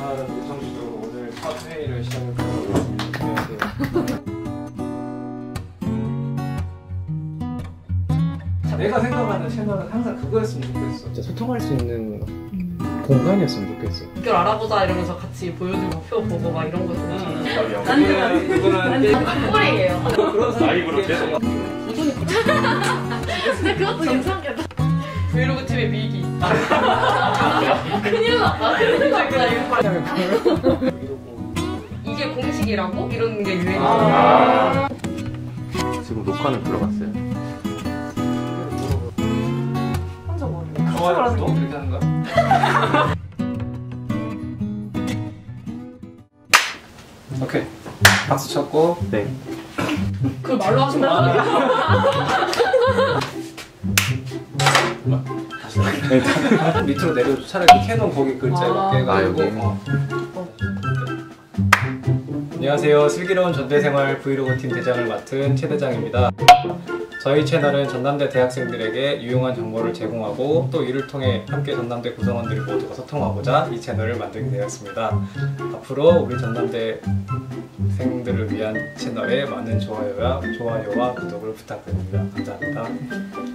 빠른 유성씨도 오늘 첫 회의를 시작해보겠습니다. 안녕하세요. 내가 생각하는 채널은 항상 그거였으면 좋겠어. 진짜 소통할 수 있는 공간이었으면 좋겠어. 학교를 알아보자 이러면서 같이 보여주고 표 보고 막 이런 거 좋아하시는 그거는 그거는 꼴이에요. 그런 사람 라이브로 계속. 근데 그것도 괜찮겠다. 브이로그 팀의 미기. 큰일 났다. 큰일 났다. 이게 공식이라고? 이런 게 유행이야. 아. 지금 녹화는 들어갔어요. 혼자 모르네. 좋아요. 또 이렇게 하는 거야? 오케이. 박수 쳤고 네. 그걸 말로 하시 면안 밑으로 내려도 차라리 캐논 거기 글자 아. 이렇게 해가지고 아, 여기. 어. 안녕하세요 슬기로운 전대생활 브이로그 팀 대장을 맡은 최 대장입니다 저희 채널은 전남대 대학생들에게 유용한 정보를 제공하고 또 이를 통해 함께 전남대 구성원들이 모두가 소통하고자 이 채널을 만들게 되었습니다 앞으로 우리 전남대 생들을 위한 채널에 많은 좋아요와 좋아요와 구독을 부탁드립니다 감사합니다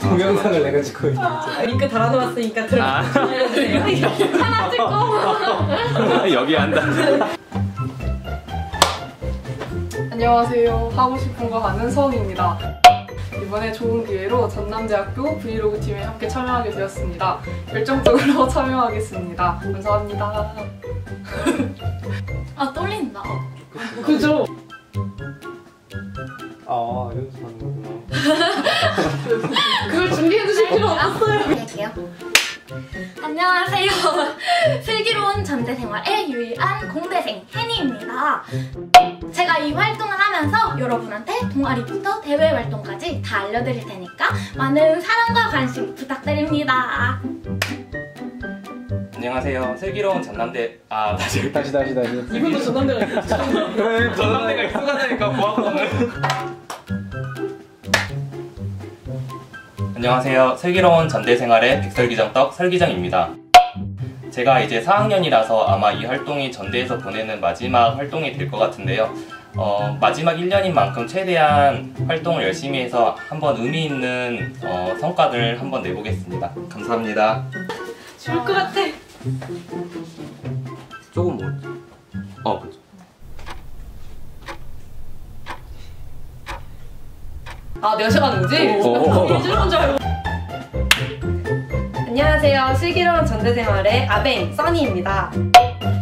동영상을 내가 찍고 있는 거 링크 달아놓았으니까 들어. 알려주세요. 하나 찍고. 여기 한다. 안녕하세요. 하고 싶은 거 하는 서은입니다. 이번에 좋은 기회로 전남대학교 브이로그 팀에 함께 참여하게 되었습니다. 열정적으로 참여하겠습니다. 감사합니다. 아 떨린다. 그죠? 아 연습하는 그걸 준비해 주실 필요 없어요. 할게요. 안녕하세요. 슬기로운 전대 생활의 유일한 공대생 혜니입니다. 제가 이 활동을 하면서 여러분한테 동아리부터 대외 활동까지 다 알려드릴 테니까 많은 사랑과 관심 부탁드립니다. 안녕하세요. 슬기로운 전남대 아 다시 다시 다시 다시 이분도 전남대가. 그래 전남대가 익숙하다니까 고맙다 안녕하세요. 슬기로운 전대생활의 백설기정떡 설기정입니다. 제가 이제 4학년이라서 아마 이 활동이 전대에서 보내는 마지막 활동이 될 것 같은데요. 어, 마지막 1년인 만큼 최대한 활동을 열심히 해서 한번 의미 있는 어, 성과를 한번 내보겠습니다. 감사합니다. 좋을 것 같아. 조금 뭐. 어, 그죠. 아, 내가 시작하는 거지? 오. 일주일 줄 알고. 안녕하세요. 슬기로운 전대생활의 아벤, 써니입니다.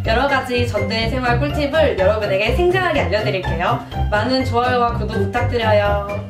여러 가지 전대 생활 꿀팁을 여러분에게 생생하게 알려드릴게요. 많은 좋아요와 구독 부탁드려요.